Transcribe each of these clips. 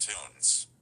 cartoon cartoons.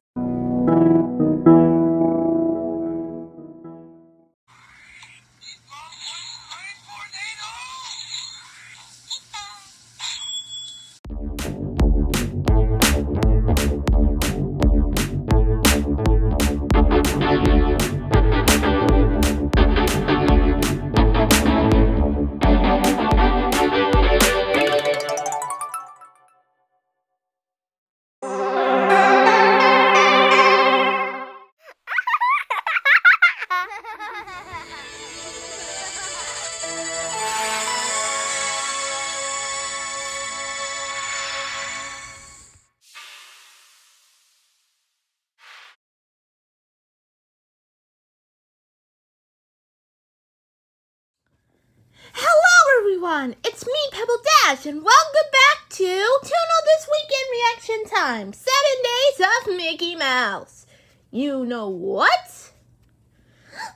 Everyone! It's me, Pebble Dash, and welcome back to Toono This Weekend Reaction Time Seven Days of Mickey Mouse. You know what?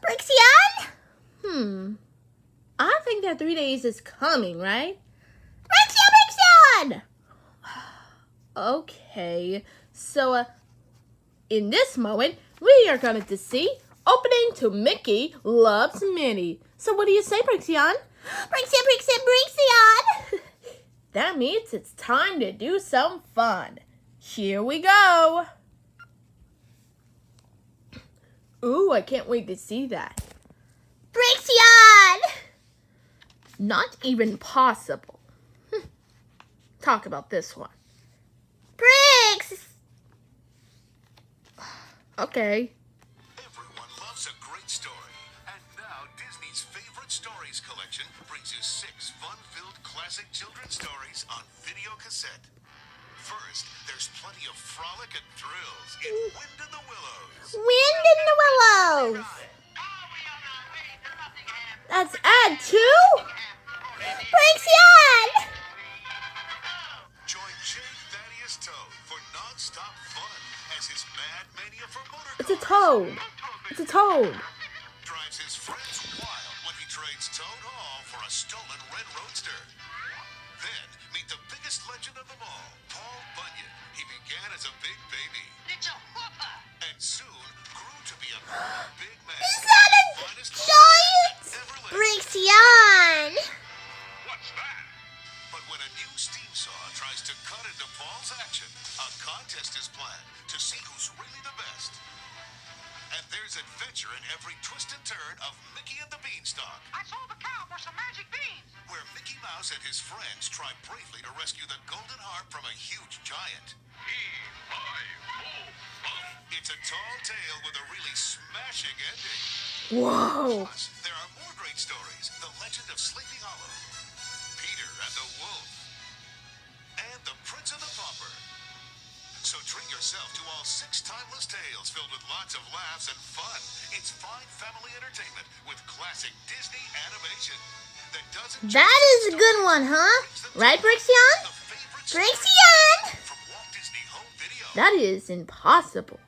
Braixen? Hmm. I think that three days is coming, right? Braixen, Braixen! Okay, so, uh, in this moment, we are going to see opening to Mickey Loves Minnie. So, what do you say, Braixen? Braixen, Braixen, Braixen! that means it's time to do some fun. Here we go. Ooh, I can't wait to see that. Braixen! Not even possible. Hmm. Talk about this one. Brix! Okay. Everyone loves a great story. And now Disney's favorite stories collection brings you six fun-filled classic children's stories on video cassette. First, there's plenty of frolic and thrills in Wind in the Willows. Wind in the Willows. That's add two? Braixen! Join J. Thaddeus Toad for non-stop fun as his mad mania for motor It's a toad. It's a toad. Drives his friends wild when he trades Toad Hall for a stolen red roadster. Then meet the biggest legend of them all, Paul Bunyan. He began as a big baby It's a whopper. and soon grew to be a big man. Is that a giant? Every twist and turn of Mickey and the Beanstalk, I sold the cow for some magic beans. where Mickey Mouse and his friends try bravely to rescue the golden harp from a huge giant. Oh it's a tall tale with a really smashing ending. Whoa. Plus, there are more great stories. The Legend of Sleepy Hollow, Peter and the Wolf, and The Prince and the Pauper. So treat yourself to all six timeless tales filled with lots of laughs and fun. It's fine family entertainment with classic Disney animation that doesn't That is a good one, huh? Right, Braixen? Braixen! from Walt Disney Home Video. That is impossible.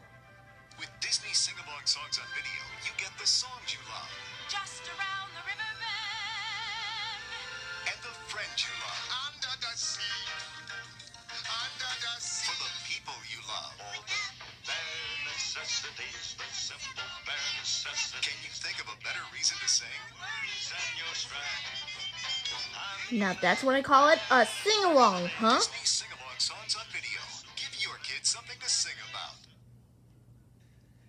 Now that's what I call it a sing along, huh? Sing-along songs on video. Give your kids something to sing about.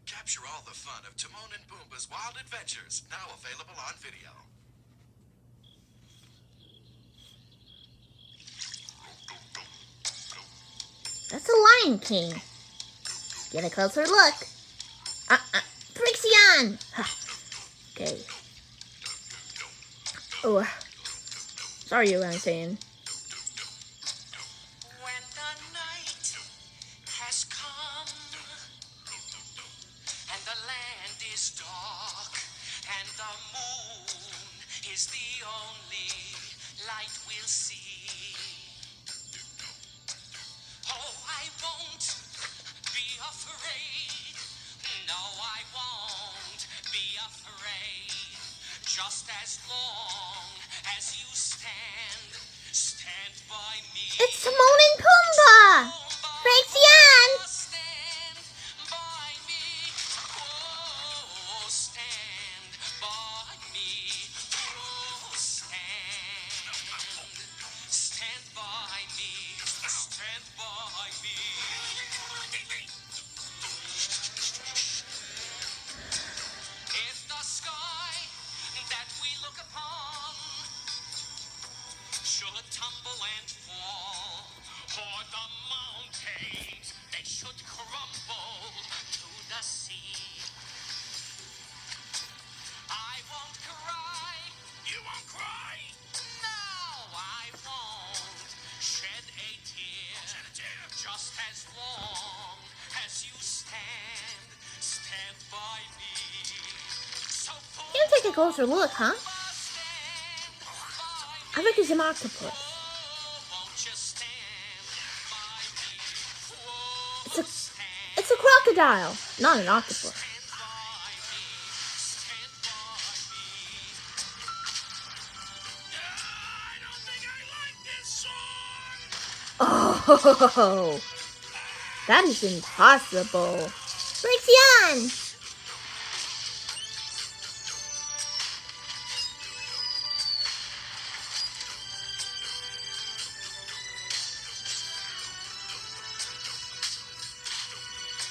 Capture all the fun of Timon and Pumbaa's wild adventures, now available on video. That's a Lion King. Get a closer look. Uh, uh, Braixen! Ha. Okay. Oh, sorry what I'm saying. Stand, just as long as you stand, stand by me. So you take a closer look, huh? I think he's an octopus. Oh, it's a, it's a crocodile, not an octopus. That is impossible. Braixen!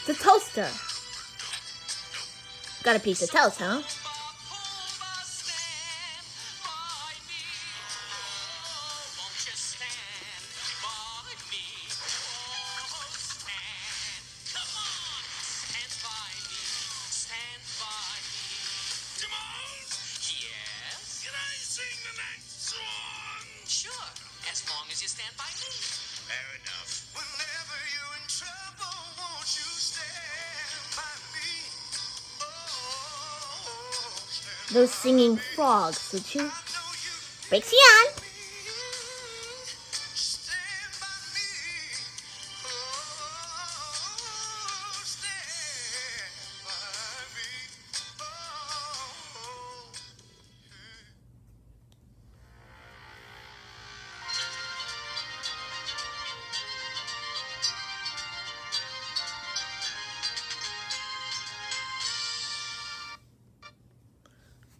The toaster. Got a piece of toast, huh? Sure, as long as you stand by me. Fair enough. Whenever you're in trouble, won't you stand by me? Oh, stand Those singing frogs, would you? I know you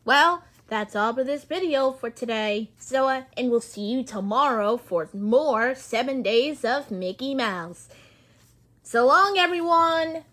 Well, that's all for this video for today. So, uh, and we'll see you tomorrow for more 7 Days of Mickey Mouse. So long, everyone!